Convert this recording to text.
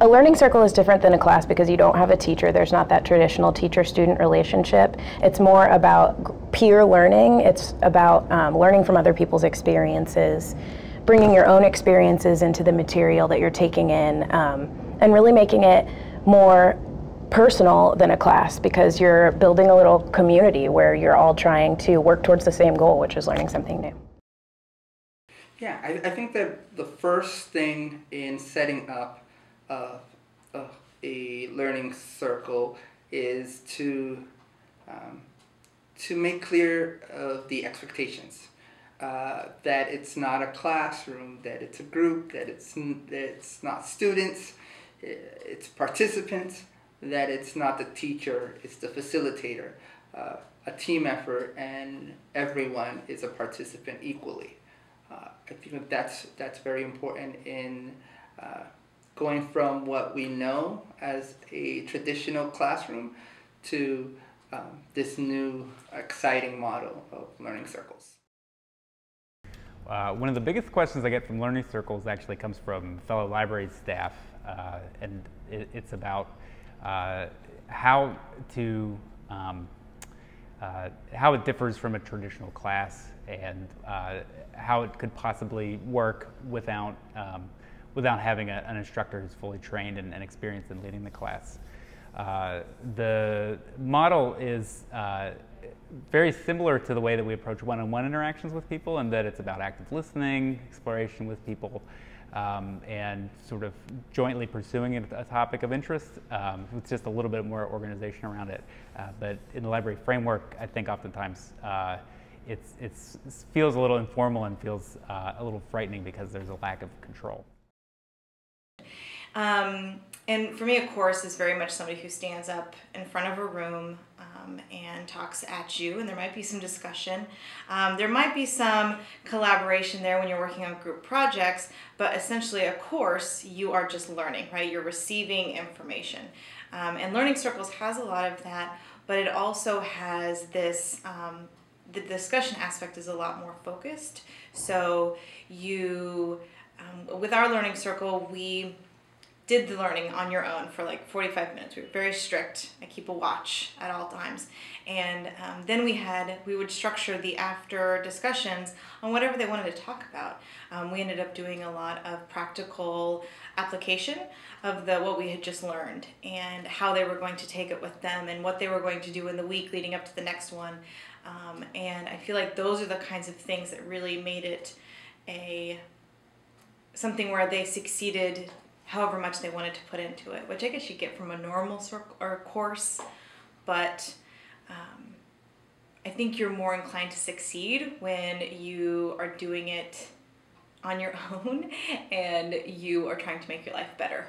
a learning circle is different than a class because you don't have a teacher. There's not that traditional teacher student relationship. It's more about peer learning, it's about um, learning from other people's experiences, bringing your own experiences into the material that you're taking in, um, and really making it more personal than a class because you're building a little community where you're all trying to work towards the same goal, which is learning something new. Yeah, I, I think that the first thing in setting up uh, a learning circle is to um, to make clear of the expectations. Uh, that it's not a classroom, that it's a group, that it's that it's not students, it's participants, that it's not the teacher, it's the facilitator. Uh, a team effort, and everyone is a participant equally. Uh, I think that's that's very important in uh, going from what we know as a traditional classroom to um, this new exciting model of learning circles. Uh, one of the biggest questions I get from learning circles actually comes from fellow library staff, uh, and it, it's about uh, how to um, uh, how it differs from a traditional class and uh, how it could possibly work without um, without having a, an instructor who's fully trained and, and experienced in leading the class. Uh, the model is uh, very similar to the way that we approach one-on-one interactions with people in that it's about active listening, exploration with people, um, and sort of jointly pursuing a, topic of interest um, with just a little bit more organization around it. Uh, but in the library framework, I think oftentimes uh, it's, it's, it feels a little informal and feels uh, a little frightening because there's a lack of control. Um, and for me, a course is very much somebody who stands up in front of a room um, and talks at you, and there might be some discussion. Um, there might be some collaboration there when you're working on group projects, but essentially, a course, you are just learning, right? You're receiving information. Um, and Learning Circles has a lot of that, but it also has this um, the discussion aspect is a lot more focused. So, you, um, with our learning circle, we did the learning on your own for like 45 minutes. We were very strict. I keep a watch at all times. And um, then we had, we would structure the after discussions on whatever they wanted to talk about. Um, we ended up doing a lot of practical application of the what we had just learned and how they were going to take it with them and what they were going to do in the week leading up to the next one. Um, and I feel like those are the kinds of things that really made it a something where they succeeded however much they wanted to put into it, which I guess you get from a normal or course, but um, I think you're more inclined to succeed when you are doing it on your own and you are trying to make your life better.